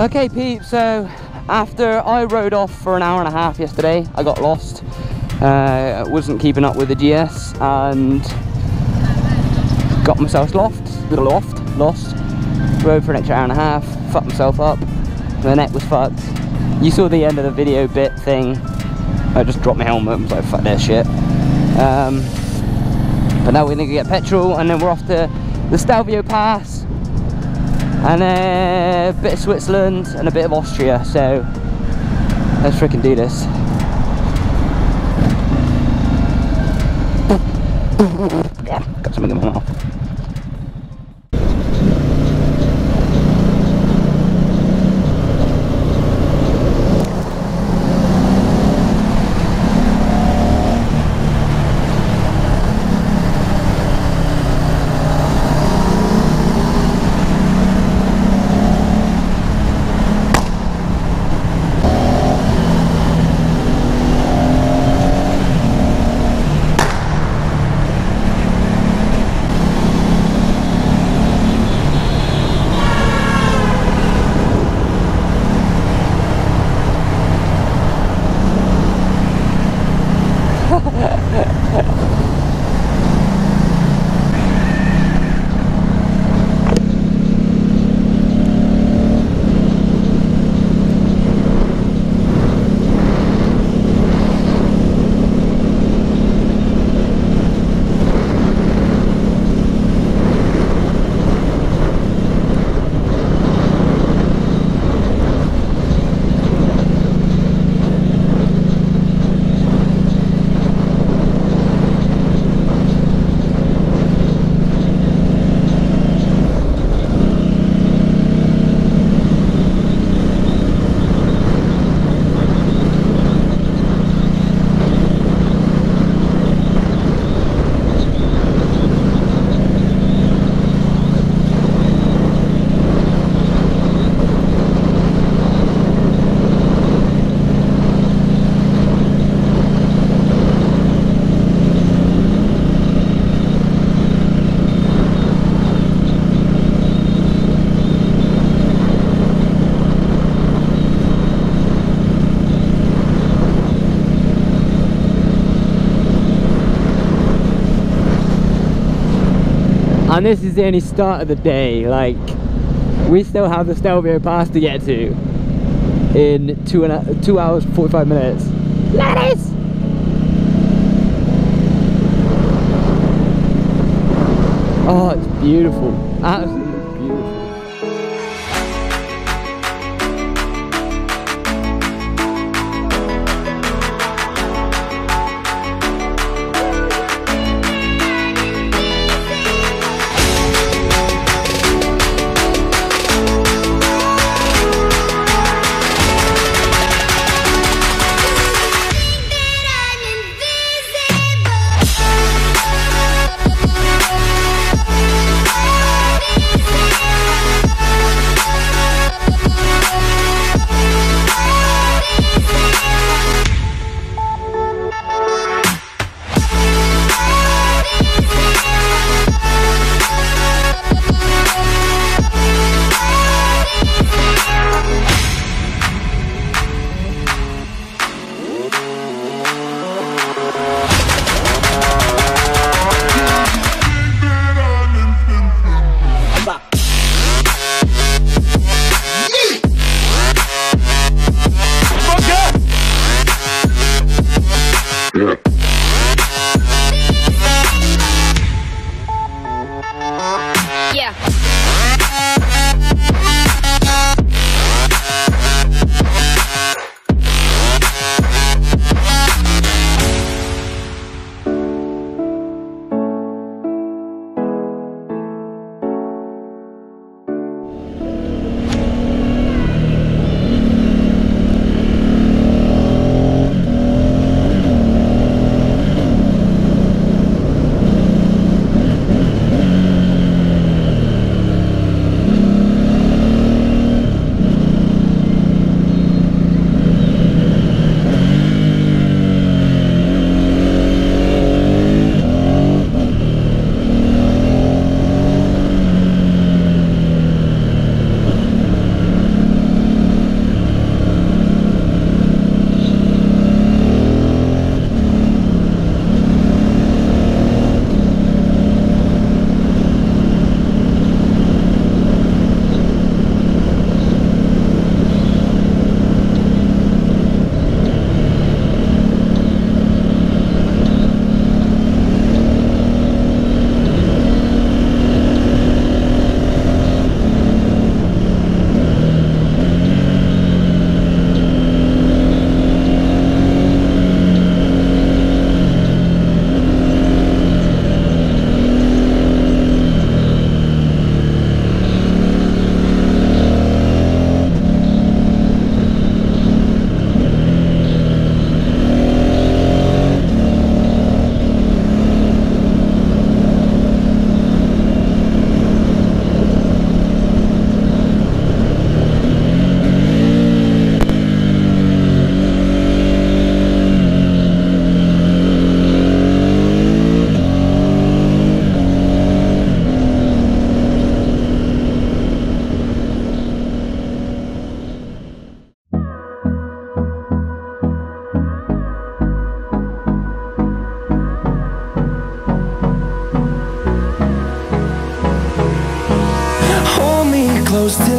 Okay, peeps, so after I rode off for an hour and a half yesterday, I got lost. Uh, wasn't keeping up with the GS and got myself lost, little loft, lost. Rode for an extra hour and a half, fucked myself up. The neck was fucked. You saw the end of the video bit thing. I just dropped my helmet and was like, fuck that shit. Um, but now we're gonna get petrol and then we're off to the Stelvio Pass and a bit of Switzerland and a bit of Austria. So let's freaking do this. Yeah, got something in my mouth. And this is the only start of the day like we still have the Stelvio Pass to get to in two and two hours 45 minutes. Ladies oh it's beautiful. Absolutely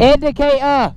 Indicator!